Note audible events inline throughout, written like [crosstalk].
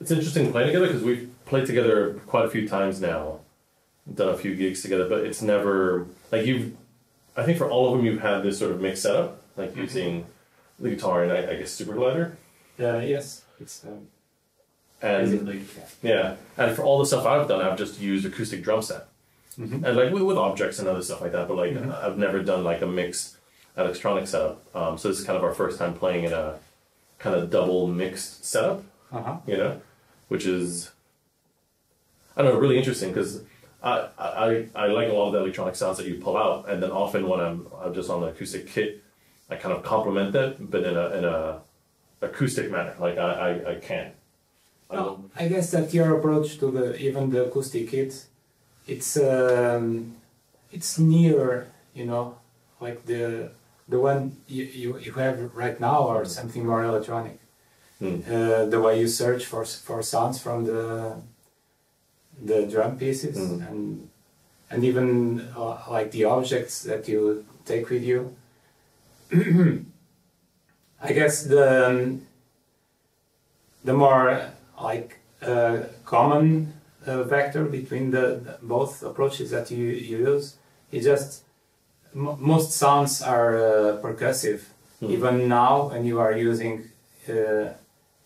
It's interesting playing together because we've played together quite a few times now, done a few gigs together, but it's never like you've. I think for all of them, you've had this sort of mixed setup, like using the guitar and I, I guess SuperCollider. Uh, yes, it's um, And yeah. yeah, and for all the stuff I've done, I've just used acoustic drum set. Mhm. and like with, objects and other stuff like that. But like Mhm. I've never done like a mixed electronic setup. Um, so this is kind of our first time playing in a kind of double mixed setup. Uh-huh. You know, which is I don't know really interesting because. I, I, I like a lot of the electronic sounds that you pull out, and then often when I'm, I'm just on the acoustic kit, I kind of complement that, but in a in a acoustic manner. Like I, I, I can't. I Well, I guess that your approach to the even the acoustic kit, it's um, it's near, you know, like the the one you, you, you have right now or something more electronic. Uh, the way you search for for sounds from the the drum pieces Mhm. and and even uh, like the objects that you take with you. [clears throat] I guess the um, the more like uh, common uh, vector between the, the both approaches that you, you use is just m- most sounds are uh, percussive Hmm. even now when you are using uh,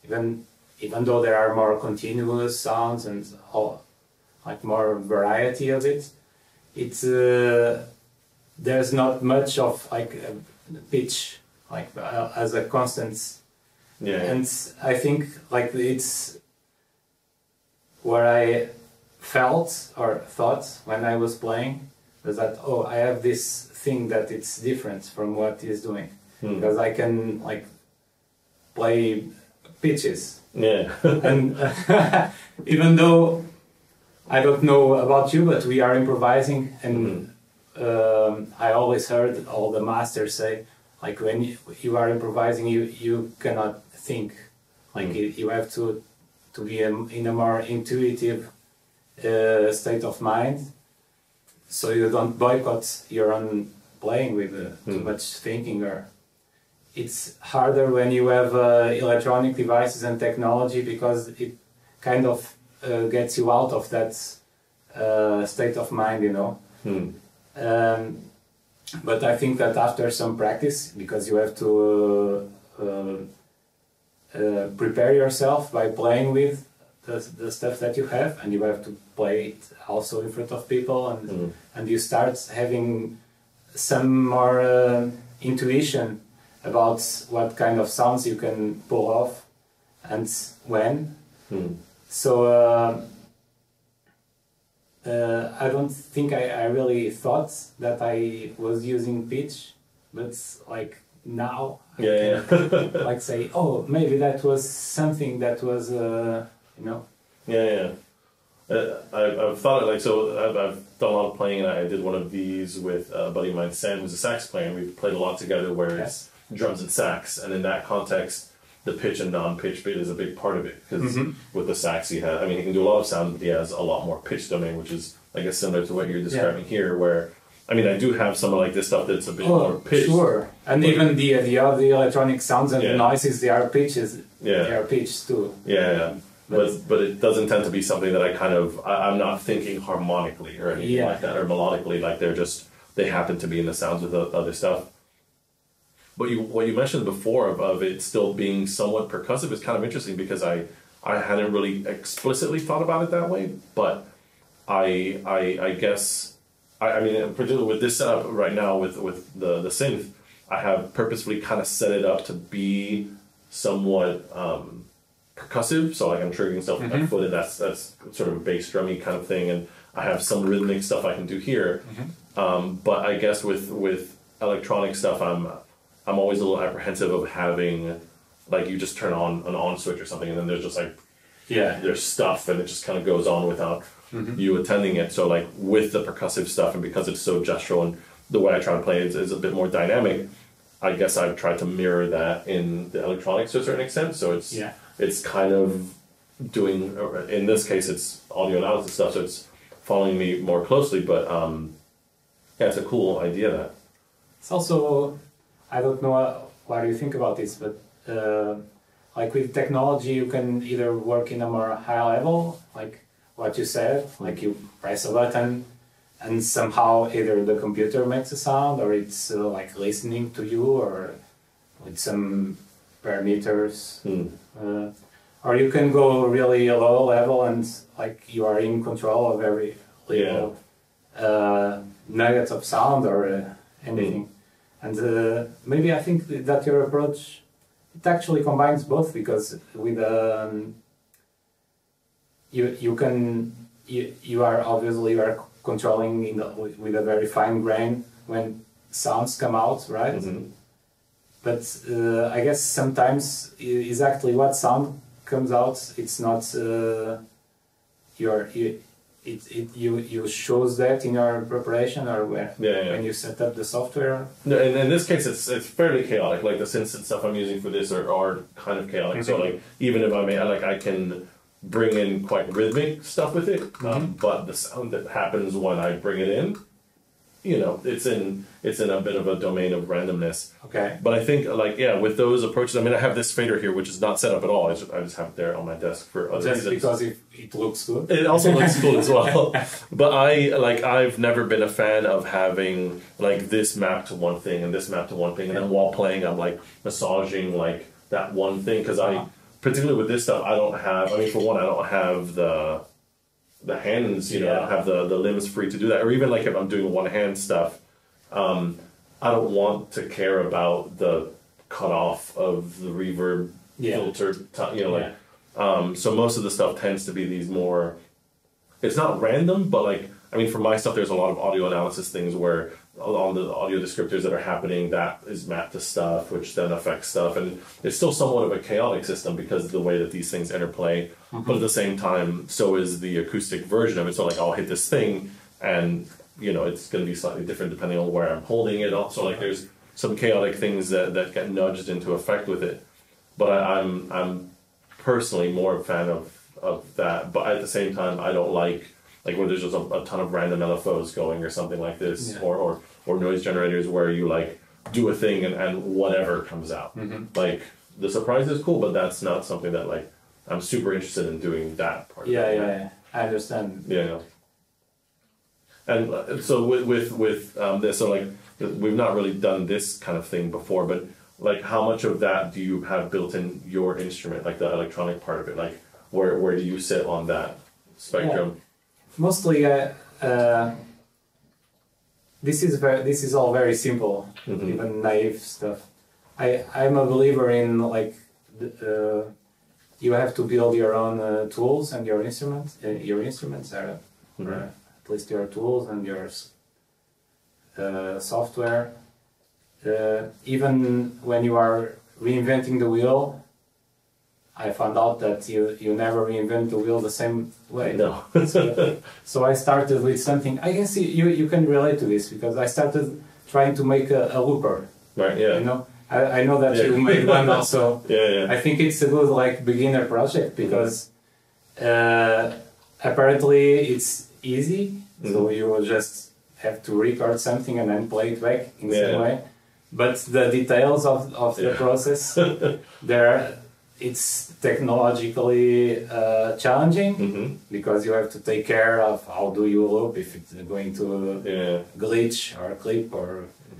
even even though there are more continuous sounds and all like more variety of it it's uh, there's not much of like pitch like uh, as a constant. Yeah, and I think like it's what I felt or thought when I was playing was that oh I have this thing that it's different from what he's doing. Hmm. because I can like play pitches yeah. [laughs] and [laughs] even though I don't know about you but we are improvising and um, I always heard all the masters say like when you, you are improvising you you cannot think like Mm. you, you have to to be in, in a more intuitive uh, state of mind so you don't boycott your own playing with uh, too Mm. much thinking or it's harder when you have uh, electronic devices and technology because it kind of uh, gets you out of that uh, state of mind you know Hmm. um, but I think that after some practice, because you have to uh, uh, uh, prepare yourself by playing with the, the stuff that you have, and you have to play it also in front of people, and Hmm. and you start having some more uh, intuition about what kind of sounds you can pull off and when. Hmm. So uh, uh, I don't think I, I really thought that I was using pitch, but like now I Yeah, can, yeah. [laughs] like say, oh, maybe that was something that was, uh, you know, Yeah, yeah. Uh, I've, I've thought it like so. I've, I've done a lot of playing, and I did one of these with a buddy of mine, Sam, who's a sax player. and We've played a lot together, where it's drums and sax, and in that context, the pitch and non-pitch bit is a big part of it because Mhm. with the sax, he has. I mean, he can do a lot of sound, but he has a lot more pitch domain, which is, I guess, similar to what you're describing here. Where, I mean, I do have some of like this stuff that's a bit more oh, pitched. sure, and even the the the electronic sounds and Yeah. the noises, they are pitches, Yeah, they are pitched too. yeah, yeah. But but it doesn't tend to be something that I kind of I, I'm not thinking harmonically or anything Yeah. like that or melodically like they're just they happen to be in the sounds of the other stuff. But you what you mentioned before of, of it still being somewhat percussive is kind of interesting because I I hadn't really explicitly thought about it that way, but I I I guess I, I mean particularly with this setup right now with with the the synth I have purposefully kind of set it up to be somewhat um, percussive. So like I'm triggering stuff with my foot, and that's that's sort of a bass drummy kind of thing. And I have some rhythmic stuff I can do here. Um, but I guess with with electronic stuff, I'm I'm always a little apprehensive of having like you just turn on an on switch or something, and then there's just like Yeah, there's stuff and it just kind of goes on without you attending it. So like with the percussive stuff and because it's so gestural and the way I try to play it is, is a bit more dynamic, I guess I've tried to mirror that in the electronics to a certain extent. So it's Yeah. it's kind of doing in this case it's audio analysis stuff, so it's following me more closely. But um, yeah, it's a cool idea that It's also, I don't know what you think about this, but uh, like with technology, you can either work in a more high level, like what you said, like you press a button and somehow either the computer makes a sound or it's uh, like listening to you or with some parameters. hmm, Uh, or you can go really low level and like you are in control of every little uh, nuggets of sound or uh, anything. And uh, maybe I think that your approach it actually combines both because with um, you you can you, you are obviously you are controlling in the, with, a very fine grain when sounds come out, right? Mhm. But uh, I guess sometimes exactly what sound comes out, it's not uh, your you, it, it you you shows that in your preparation or where Yeah, yeah. when you set up the software. No, in, in this case, it's it's fairly chaotic. Like the synths and stuff I'm using for this are, are kind of chaotic. So Mhm. like even if I may, like I can bring in quite rhythmic stuff with it, um, but the sound that happens when I bring it in, you know, it's in it's in a bit of a domain of randomness. Okay. But I think like yeah, with those approaches, I mean, I have this fader here, which is not set up at all. I just, I just have it there on my desk for other Just reasons. because it, it looks good. It also looks cool as well. [laughs] But I like I've never been a fan of having like this map to one thing and this map to one thing, and then while playing, I'm like massaging like that one thing because I, Uh-huh. particularly with this stuff, I don't have. I mean, for one, I don't have the the hands. You know, Yeah. have the the limbs free to do that. Or even like if I'm doing one hand stuff, um, I don't want to care about the cutoff of the reverb Yeah. filter. T- you know, like um, so most of the stuff tends to be these more. It's not random, but like I mean, for my stuff, there's a lot of audio analysis things where on the audio descriptors that are happening, that is mapped to stuff, which then affects stuff, and it's still somewhat of a chaotic system because of the way that these things interplay. Mm-hmm. But at the same time, so is the acoustic version of it. So like, I'll hit this thing, and you know, it's going to be slightly different depending on where I'm holding it. Also, like, there's some chaotic things that that get nudged into effect with it. But I, I'm I'm personally more a fan of of that. But at the same time, I don't like like where there's just a, a ton of random LFOs going or something like this, Yeah. or, or or noise generators where you like do a thing and, and whatever comes out. Mm-hmm. Like the surprise is cool, but that's not something that like I'm super interested in doing that part. Yeah, of it. yeah, yeah. I understand. Yeah. yeah. And uh, so with with with um, this, so like we've not really done this kind of thing before, but like how much of that do you have built in your instrument, like the electronic part of it? Like where where do you sit on that spectrum? Mostly, uh, uh, this is very, this is all very simple, Mhm. even naive stuff. I I'm a believer in like the, uh, you have to build your own uh, tools and your instruments. Uh, your instruments are Mhm. or at least your tools and your uh, software. Uh, even when you are reinventing the wheel, I found out that you, you never reinvent the wheel the same way. No. so, so I started with something. I guess you, you, can relate to this because I started trying to make a, a looper. right. Yeah. You know, I, I know that Yeah. you made one also. [laughs] Yeah. Yeah. I think it's a good like beginner project because uh, apparently it's easy. So Mhm. you will just have to record something and then play it back in the Yeah. same way. But the details of, of the process, [laughs] there, it's technologically uh, challenging hmm because you have to take care of how do you loop if it's going to Yeah. glitch or clip or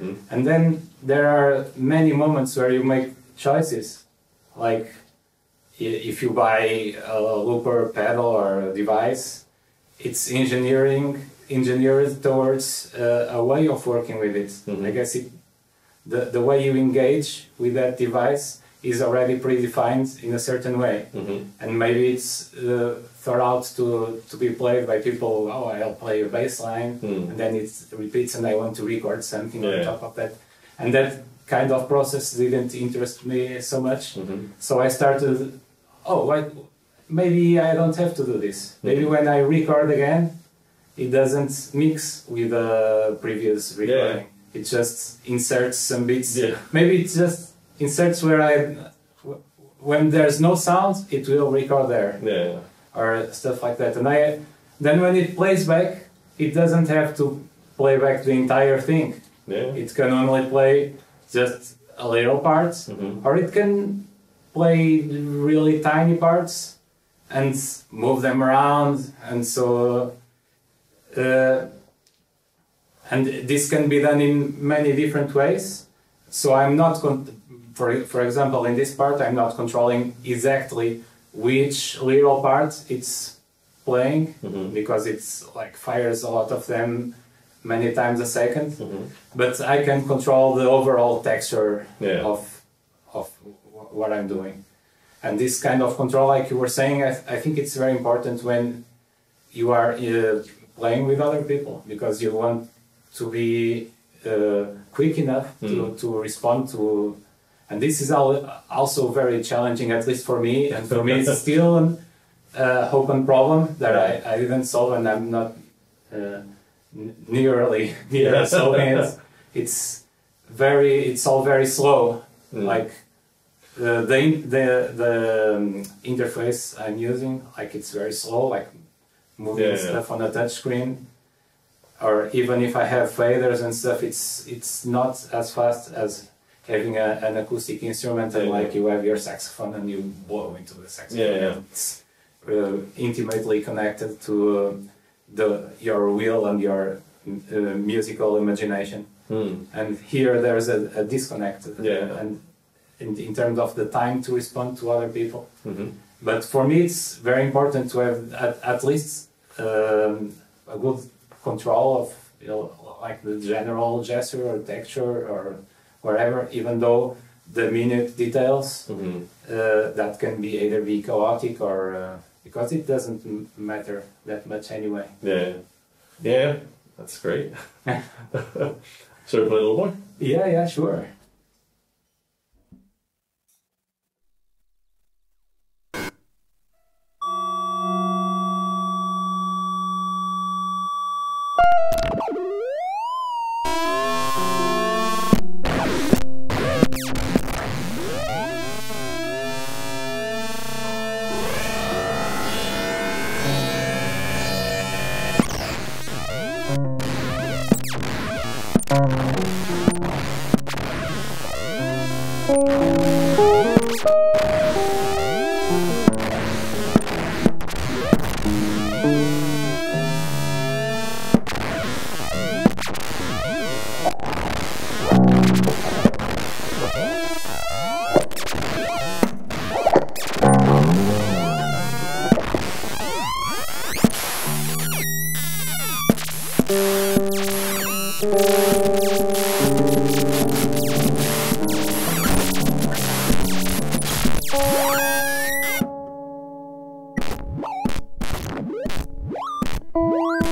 Mhm. and then there are many moments where you make choices like if you buy a looper pedal or a device it's engineering engineered towards uh, a way of working with it Mhm. i guess it the, the way you engage with that device is already predefined in a certain way hmm and maybe it's uh, thought out to to be played by people. Oh, I'll play a bass line, Hmm. and then it repeats, and I want to record something Yeah. on top of that. And that kind of process didn't interest me so much. hmm So I started. Oh, why, maybe I don't have to do this. Maybe Mhm. when I record again, it doesn't mix with the previous recording. It just inserts some bits. Yeah. Maybe it's just inserts where I. When there's no sound, it will record there Yeah. or stuff like that. And I then when it plays back, it doesn't have to play back the entire thing. Yeah. It can only play just a little part, Mhm. or it can play really tiny parts and move them around, and so. Uh, and this can be done in many different ways. So I'm not, con- for for example, in this part, I'm not controlling exactly which little part it's playing Mhm. because it's like fires a lot of them many times a 2nd Mhm. but I can control the overall texture Yeah. of of wh- what I'm doing. And this kind of control, like you were saying, I, I think it's very important when you are uh, playing with other people because you want to be uh, quick enough to, to respond to. And this is al- also very challenging, at least for me. And for me, it's [laughs] still an uh, open problem that I, I didn't solve, and I'm not uh, n- nearly [laughs] near Yeah. solving it. It's very, it's all very slow. Mm. Like the the the, the um, interface I'm using, like it's very slow, like moving Yeah, yeah. stuff on a touch screen. Or even if I have faders and stuff, it's it's not as fast as having a, an acoustic instrument and Yeah, like you have your saxophone and you blow into the saxophone. Yeah, yeah. It's uh, intimately connected to uh, the your will and your uh, musical imagination Mm. and here there's a, a disconnect Yeah. and in, in terms of the time to respond to other people Mhm. but for me it's very important to have at, at least um, a good control of you know, like the general gesture or texture or wherever even though the minute details Mhm. uh, that can be either be chaotic or uh, because it doesn't m- matter that much anyway Yeah. Yeah. That's great. [laughs] [laughs] Should we play a little more? yeah yeah sure Um... Música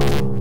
you.